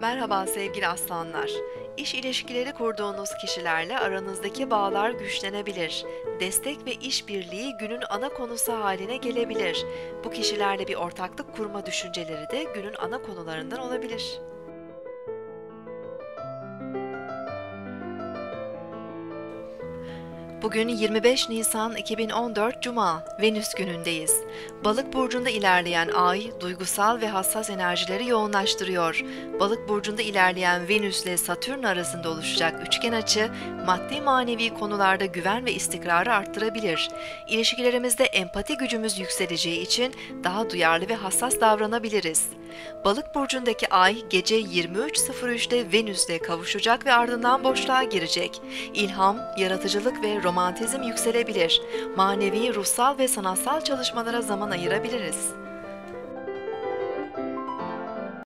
Merhaba sevgili aslanlar. İş ilişkileri kurduğunuz kişilerle aranızdaki bağlar güçlenebilir. Destek ve işbirliği günün ana konusu haline gelebilir. Bu kişilerle bir ortaklık kurma düşünceleri de günün ana konularından olabilir. Bugün 25 Nisan 2014 Cuma, Venüs günündeyiz. Balık burcunda ilerleyen ay, duygusal ve hassas enerjileri yoğunlaştırıyor. Balık burcunda ilerleyen Venüs ile Satürn arasında oluşacak üçgen açı, maddi manevi konularda güven ve istikrarı arttırabilir. İlişkilerimizde empati gücümüz yükseleceği için daha duyarlı ve hassas davranabiliriz. Balık burcundaki ay gece 23.03'te Venüs'le kavuşacak ve ardından boşluğa girecek. İlham, yaratıcılık ve romantizm yükselebilir. Manevi, ruhsal ve sanatsal çalışmalara zaman ayırabiliriz.